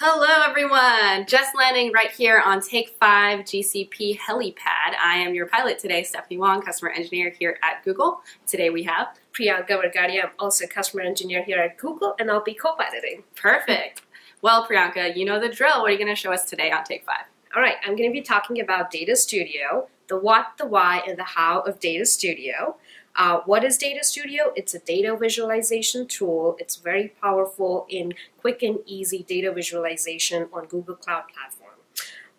Hello everyone! Just landing right here on Take 5 GCP Helipad. I am your pilot today, Stephanie Wong, Customer Engineer here at Google. Today we have Priyanka Vergadia. I'm also Customer Engineer here at Google and I'll be co-piloting. Perfect! Well Priyanka, you know the drill. What are you going to show us today on Take 5? Alright, I'm going to be talking about Data Studio, the what, the why, and the how of Data Studio. Uh, what is Data Studio? It's a data visualization tool. It's very powerful in quick and easy data visualization on Google Cloud Platform.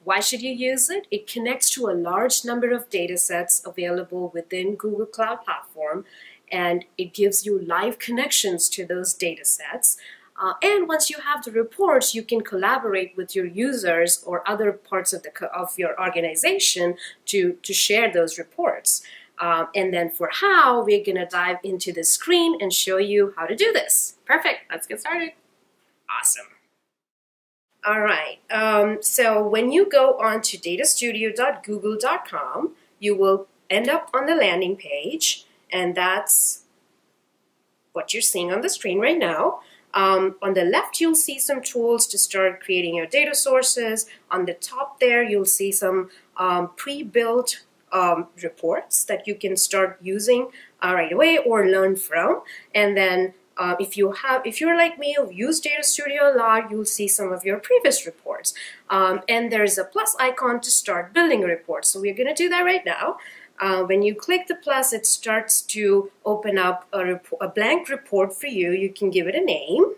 Why should you use it? It connects to a large number of data sets available within Google Cloud Platform and it gives you live connections to those data sets. Uh, and once you have the reports, you can collaborate with your users or other parts of, the, of your organization to, to share those reports. Um, and then for how, we're to dive into the screen and show you how to do this. Perfect. Let's get started. Awesome. All right. Um, so when you go on to datastudio.google.com, you will end up on the landing page, and that's what you're seeing on the screen right now. Um, on the left, you'll see some tools to start creating your data sources. On the top there, you'll see some um, pre-built um, reports that you can start using uh, right away or learn from. And then uh, if you have, if you're like me, who've used Data Studio a lot, you'll see some of your previous reports. Um, and there's a plus icon to start building a report. So we're going to do that right now. Uh, when you click the plus, it starts to open up a, a blank report for you. You can give it a name.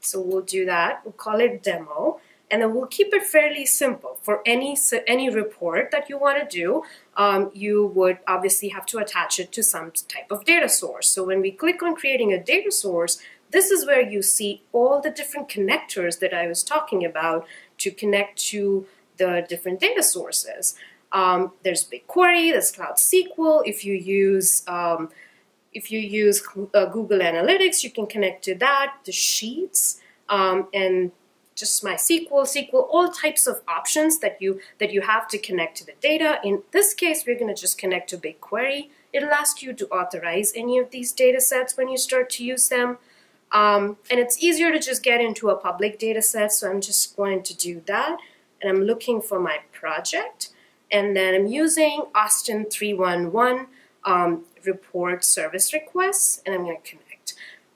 So we'll do that. We'll call it demo and then we'll keep it fairly simple. For any, any report that you want to do, um, you would obviously have to attach it to some type of data source. So when we click on creating a data source, this is where you see all the different connectors that I was talking about to connect to the different data sources. Um, there's BigQuery, there's Cloud SQL. If you use um, if you use uh, Google Analytics, you can connect to that, the Sheets, um, and just MySQL, SQL, all types of options that you that you have to connect to the data. In this case, we're going to just connect to BigQuery. It'll ask you to authorize any of these data sets when you start to use them. Um, and it's easier to just get into a public data set, so I'm just going to do that. And I'm looking for my project. And then I'm using Austin 311 um, report service requests, and I'm going to connect.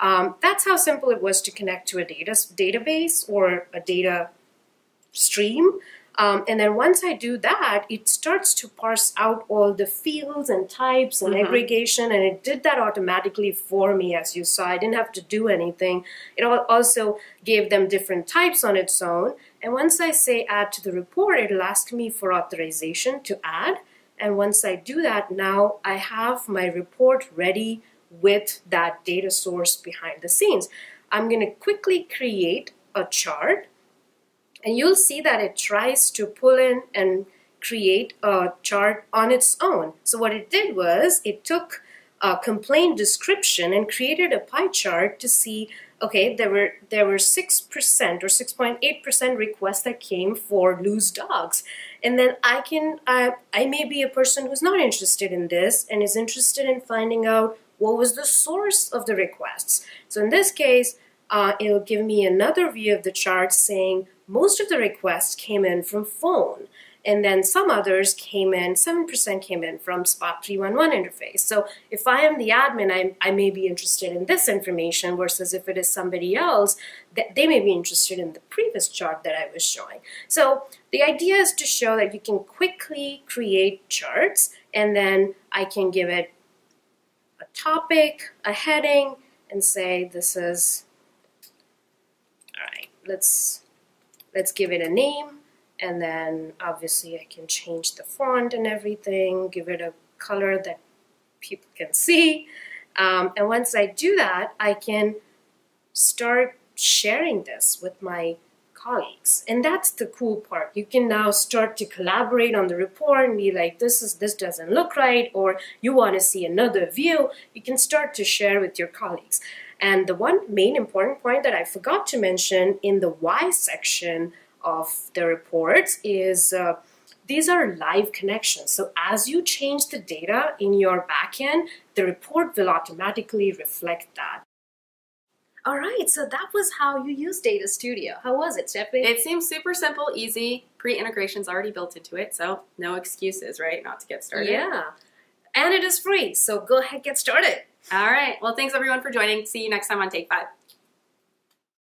Um, that's how simple it was to connect to a data database or a data stream. Um, and then once I do that, it starts to parse out all the fields and types and mm-hmm. aggregation, and it did that automatically for me, as you saw. I didn't have to do anything. It also gave them different types on its own. And once I say add to the report, it'll ask me for authorization to add. And once I do that, now I have my report ready with that data source behind the scenes. I'm going to quickly create a chart and you'll see that it tries to pull in and create a chart on its own. So what it did was it took a complaint description and created a pie chart to see okay there were there were 6% or 6.8% requests that came for loose dogs and then I can uh, I may be a person who's not interested in this and is interested in finding out what was the source of the requests. So in this case, uh, it'll give me another view of the chart saying most of the requests came in from phone. And then some others came in, 7% came in from Spot 311 interface. So if I am the admin, I, I may be interested in this information versus if it is somebody else, that they may be interested in the previous chart that I was showing. So the idea is to show that you can quickly create charts and then I can give it topic, a heading, and say this is, all right, let's, let's give it a name, and then obviously I can change the font and everything, give it a color that people can see. Um, and once I do that, I can start sharing this with my colleagues. And that's the cool part. You can now start to collaborate on the report and be like, this is this doesn't look right, or you want to see another view. You can start to share with your colleagues. And the one main important point that I forgot to mention in the why section of the reports is uh, these are live connections. So as you change the data in your backend, the report will automatically reflect that. All right, so that was how you use Data Studio. How was it, Stephanie? It seems super simple, easy. Pre-integration's already built into it, so no excuses, right, not to get started. Yeah. And it is free, so go ahead, get started. All right. Well, thanks everyone for joining. See you next time on Take 5.